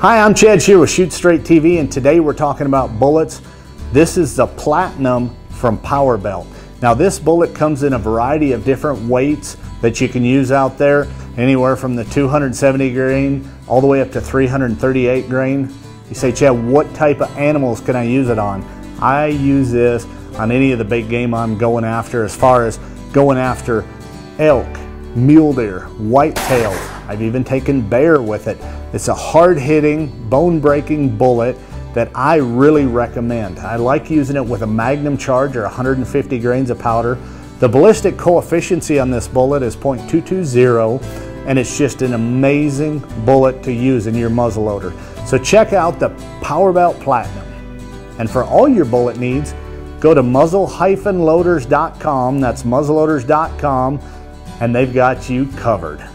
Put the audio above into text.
Hi, I'm Chad Schearer with Shoot Straight TV, and today we're talking about bullets. This is the Platinum from Powerbelt. Now, this bullet comes in a variety of different weights that you can use out there, anywhere from the 270 grain all the way up to 338 grain. You say, Chad, what type of animals can I use it on? I use this on any of the big game I'm going after, as far as going after elk, mule deer, whitetails. I've even taken bear with it. It's a hard hitting, bone breaking bullet that I really recommend. I like using it with a Magnum charge or 150 grains of powder. The ballistic coefficient on this bullet is 0.220 and it's just an amazing bullet to use in your muzzleloader. So check out the Powerbelt Platinum. And for all your bullet needs, go to muzzle-loaders.com, that's muzzleloaders.com, and they've got you covered.